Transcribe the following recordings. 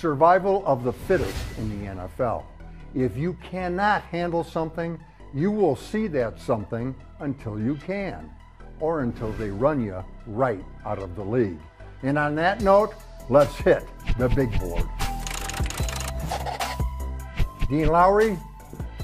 survival of the fittest in the NFL. If you cannot handle something, you will see that something until you can, or until they run you right out of the league. And on that note, let's hit the big board. Dean Lowry,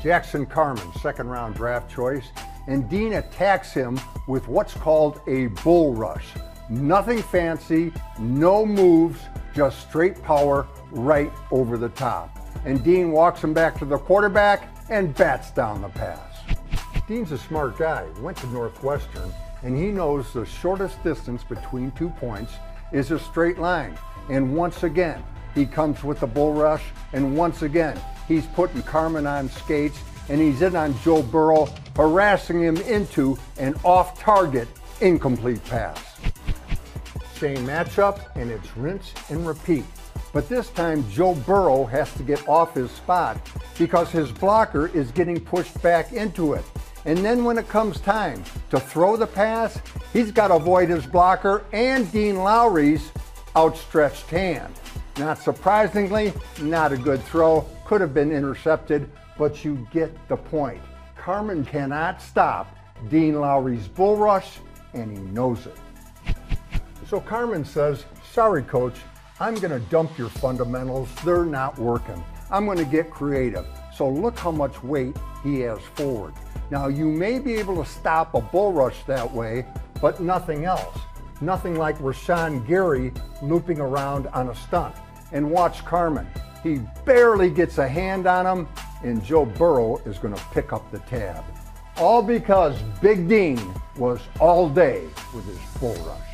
Jackson Carman, second round draft choice, and Dean attacks him with what's called a bull rush. Nothing fancy, no moves, just straight power right over the top. And Dean walks him back to the quarterback and bats down the pass. Dean's a smart guy, went to Northwestern, and he knows the shortest distance between two points is a straight line. And once again, he comes with the bull rush, and once again, he's putting Carman on skates, and he's in on Joe Burrow, harassing him into an off target, incomplete pass. Same matchup, and it's rinse and repeat. But this time, Joe Burrow has to get off his spot because his blocker is getting pushed back into it. And then when it comes time to throw the pass, he's got to avoid his blocker and Dean Lowry's outstretched hand. Not surprisingly, not a good throw. Could have been intercepted, but you get the point. Carman cannot stop Dean Lowry's bull rush, and he knows it. So Carman says, Sorry, coach, I'm going to dump your fundamentals. They're not working. I'm going to get creative. So look how much weight he has forward. Now, you may be able to stop a bull rush that way, but nothing else. Nothing like Rashan Gary looping around on a stunt. And watch Carman. He barely gets a hand on him, and Joe Burrow is going to pick up the tab. All because Big Dean was all day with his bull rush.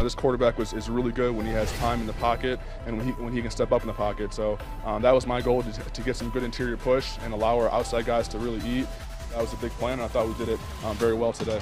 Now, this quarterback was, is really good when he has time in the pocket and when he, when he can step up in the pocket. So um, that was my goal to, to get some good interior push and allow our outside guys to really eat. That was a big plan, and I thought we did it um, very well today.